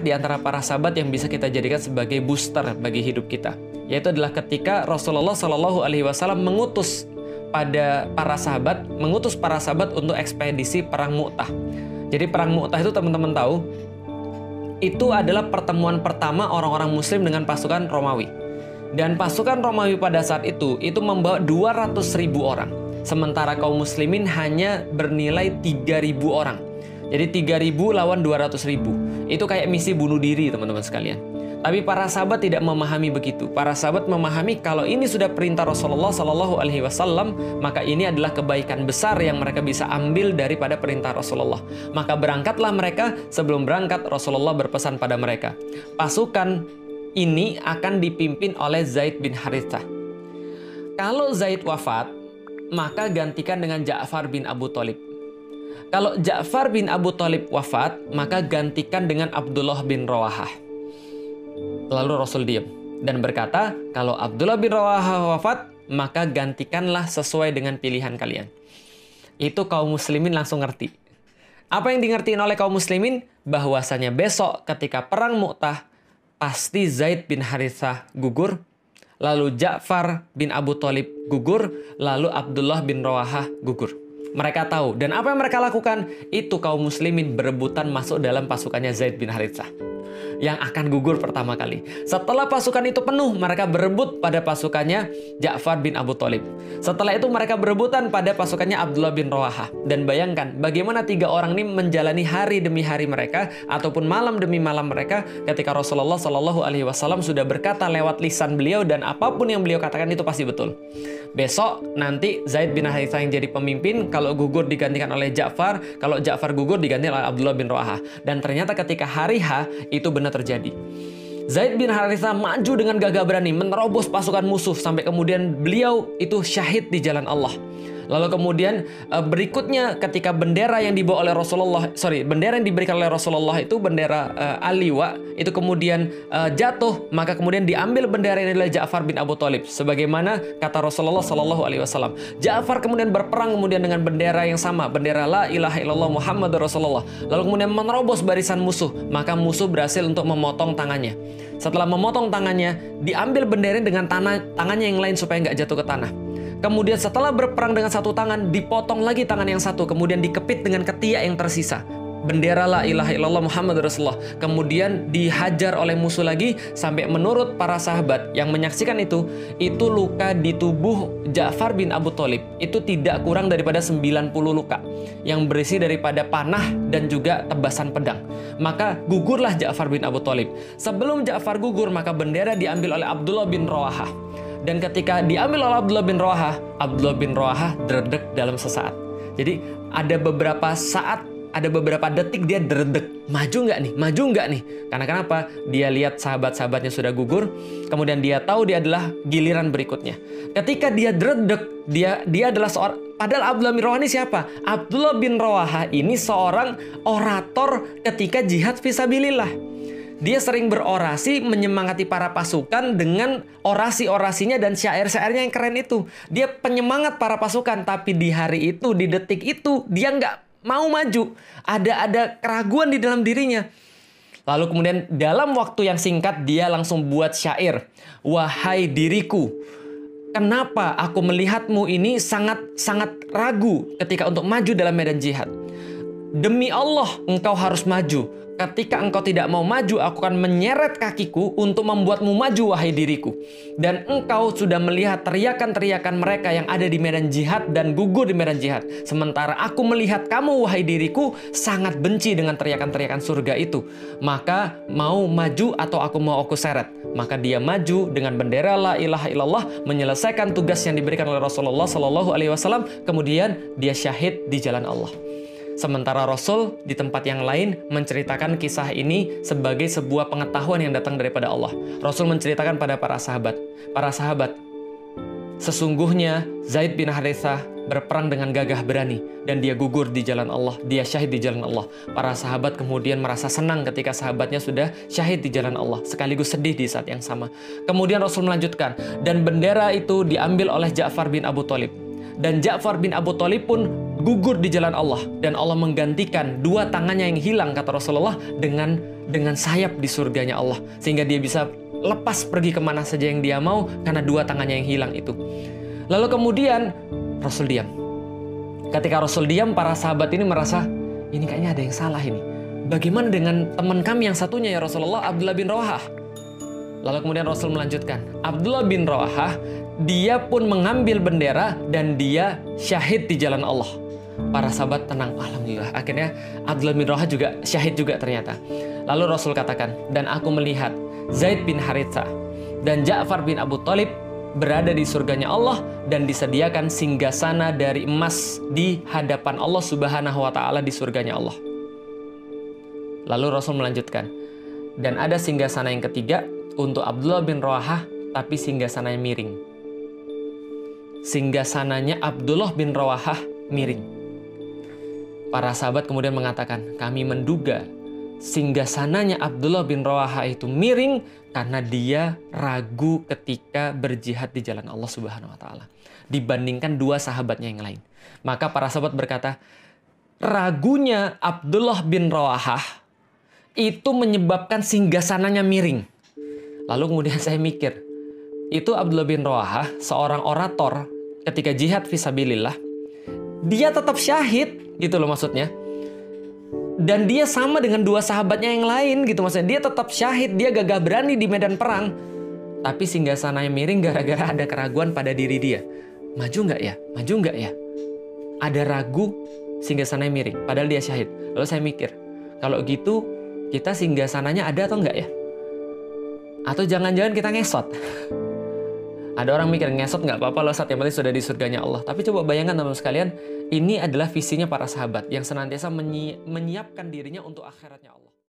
di antara para sahabat yang bisa kita jadikan sebagai booster bagi hidup kita. Yaitu adalah ketika Rasulullah Shallallahu Alaihi Wasallam mengutus pada para sahabat, mengutus para sahabat untuk ekspedisi perang Mu'tah. Jadi perang Mu'tah itu teman-teman tahu, itu adalah pertemuan pertama orang-orang Muslim dengan pasukan Romawi. Dan pasukan Romawi pada saat itu itu membawa 200 ribu orang. Sementara kaum muslimin hanya bernilai 3000 orang. Jadi 3000 lawan 200 ribu. Itu kayak misi bunuh diri teman-teman sekalian. Tapi para sahabat tidak memahami begitu. Para sahabat memahami kalau ini sudah perintah Rasulullah Shallallahu Alaihi Wasallam, maka ini adalah kebaikan besar yang mereka bisa ambil daripada perintah Rasulullah. Maka berangkatlah mereka. Sebelum berangkat, Rasulullah berpesan pada mereka, pasukan ini akan dipimpin oleh Zaid bin Harithah. Kalau Zaid wafat, maka gantikan dengan Ja'far bin Abu Talib. Kalau Ja'far bin Abu Talib wafat, maka gantikan dengan Abdullah bin Rawahah. Lalu Rasul diam dan berkata, kalau Abdullah bin Rawahah wafat, maka gantikanlah sesuai dengan pilihan kalian. Itu kaum muslimin langsung ngerti. Apa yang dimengertiin oleh kaum muslimin? Bahwasanya besok ketika perang Mu'tah, pasti Zaid bin Harithah gugur lalu Ja'far bin Abu Talib gugur, lalu Abdullah bin Rawahah gugur. Mereka tahu. Dan apa yang mereka lakukan? Itu kaum muslimin berebutan masuk dalam pasukannya Zaid bin Harithah yang akan gugur pertama kali. Setelah pasukan itu penuh, mereka berebut pada pasukannya Ja'far bin Abu Talib. Setelah itu mereka berebutan pada pasukannya Abdullah bin Rawaha. Dan bayangkan bagaimana tiga orang ini menjalani hari demi hari mereka ataupun malam demi malam mereka ketika Rasulullah Shallallahu Alaihi Wasallam sudah berkata lewat lisan beliau dan apa pun yang beliau katakan itu pasti betul. Besok nanti Zaid bin Harithah yang jadi pemimpin, kalau gugur digantikan oleh Ja'far, kalau Ja'far gugur diganti oleh Abdullah bin Rawaha. Dan ternyata ketika hari H itu benar terjadi. Zaid bin Haritha maju dengan gagah berani menerobos pasukan musuh sampai kemudian beliau itu syahid di jalan Allah. Lalu kemudian uh, berikutnya ketika bendera yang dibawa oleh Rasulullah, sorry, bendera yang diberikan oleh Rasulullah itu bendera uh, Aliwa itu kemudian uh, jatuh, maka kemudian diambil bendera ini oleh Ja'far bin Abu Thalib. Sebagaimana kata Rasulullah Shallallahu Alaihi Wasallam, Ja'far kemudian berperang kemudian dengan bendera yang sama, bendera La ilaha illallah Muhammad Rasulullah. Lalu kemudian menerobos barisan musuh, maka musuh berhasil untuk memotong tangannya. Setelah memotong tangannya, diambil bendera dengan tanah, tangannya yang lain supaya nggak jatuh ke tanah. Kemudian setelah berperang dengan satu tangan, dipotong lagi tangan yang satu, kemudian dikepit dengan ketiak yang tersisa. Bendera la ilaha illallah Muhammad Rasulullah. Kemudian dihajar oleh musuh lagi sampai menurut para sahabat yang menyaksikan itu, itu luka di tubuh Ja'far bin Abu Thalib itu tidak kurang daripada 90 luka yang berisi daripada panah dan juga tebasan pedang. Maka gugurlah Ja'far bin Abu Thalib. Sebelum Ja'far gugur, maka bendera diambil oleh Abdullah bin Rawahah dan ketika diambil oleh Abdullah bin Roha, Abdullah bin Roha dredek dalam sesaat. Jadi ada beberapa saat, ada beberapa detik dia dredek. Maju nggak nih? Maju nggak nih? Karena kenapa? Dia lihat sahabat-sahabatnya sudah gugur, kemudian dia tahu dia adalah giliran berikutnya. Ketika dia dredek, dia dia adalah seorang Padahal Abdullah bin Roha ini siapa? Abdullah bin Roha ini seorang orator ketika jihad visabilillah dia sering berorasi menyemangati para pasukan dengan orasi-orasinya dan syair-syairnya yang keren itu. Dia penyemangat para pasukan, tapi di hari itu, di detik itu, dia nggak mau maju. Ada ada keraguan di dalam dirinya. Lalu kemudian dalam waktu yang singkat dia langsung buat syair. Wahai diriku, kenapa aku melihatmu ini sangat sangat ragu ketika untuk maju dalam medan jihad? Demi Allah, engkau harus maju ketika engkau tidak mau maju, aku akan menyeret kakiku untuk membuatmu maju, wahai diriku. Dan engkau sudah melihat teriakan-teriakan mereka yang ada di medan jihad dan gugur di medan jihad. Sementara aku melihat kamu, wahai diriku, sangat benci dengan teriakan-teriakan surga itu. Maka mau maju atau aku mau aku seret. Maka dia maju dengan bendera la ilaha illallah menyelesaikan tugas yang diberikan oleh Rasulullah Shallallahu Alaihi Wasallam. Kemudian dia syahid di jalan Allah. Sementara Rasul di tempat yang lain menceritakan kisah ini sebagai sebuah pengetahuan yang datang daripada Allah. Rasul menceritakan pada para sahabat, para sahabat, sesungguhnya Zaid bin Harithah berperang dengan gagah berani dan dia gugur di jalan Allah, dia syahid di jalan Allah. Para sahabat kemudian merasa senang ketika sahabatnya sudah syahid di jalan Allah, sekaligus sedih di saat yang sama. Kemudian Rasul melanjutkan, dan bendera itu diambil oleh Ja'far bin Abu Talib. Dan Ja'far bin Abu Talib pun gugur di jalan Allah dan Allah menggantikan dua tangannya yang hilang kata Rasulullah dengan dengan sayap di surganya Allah sehingga dia bisa lepas pergi ke mana saja yang dia mau karena dua tangannya yang hilang itu. Lalu kemudian Rasul diam. Ketika Rasul diam, para sahabat ini merasa ini kayaknya ada yang salah ini. Bagaimana dengan teman kami yang satunya ya Rasulullah Abdullah bin Rawahah? Lalu kemudian Rasul melanjutkan, Abdullah bin Rawahah dia pun mengambil bendera dan dia syahid di jalan Allah. Para sahabat tenang, alhamdulillah. Akhirnya Abdullah bin Rawahah juga syahid juga ternyata. Lalu Rasul katakan, dan aku melihat Zaid bin Haritha dan Ja'far bin Abu Talib berada di surganya Allah dan disediakan singgasana dari emas di hadapan Allah Subhanahu wa taala di surganya Allah. Lalu Rasul melanjutkan, dan ada singgasana yang ketiga untuk Abdullah bin Rawahah tapi singgasananya miring. Singgasananya Abdullah bin Rawahah miring. Para sahabat kemudian mengatakan, kami menduga singgasananya Abdullah bin Rawaha itu miring karena dia ragu ketika berjihad di jalan Allah Subhanahu wa taala dibandingkan dua sahabatnya yang lain. Maka para sahabat berkata, ragunya Abdullah bin Rawahah itu menyebabkan singgasananya miring. Lalu kemudian saya mikir, itu Abdullah bin Rawahah seorang orator ketika jihad visabilillah, dia tetap syahid gitu loh maksudnya. Dan dia sama dengan dua sahabatnya yang lain gitu maksudnya. Dia tetap syahid dia gagah berani di medan perang. Tapi singgasananya miring gara-gara ada keraguan pada diri dia. Maju nggak ya? Maju nggak ya? Ada ragu singgasananya miring padahal dia syahid. Lalu saya mikir kalau gitu kita singgasananya ada atau enggak ya? Atau jangan-jangan kita ngesot ada orang mikir ngesot nggak apa-apa loh saat yang penting sudah di surganya Allah. Tapi coba bayangkan teman-teman sekalian, ini adalah visinya para sahabat yang senantiasa menyiapkan dirinya untuk akhiratnya Allah.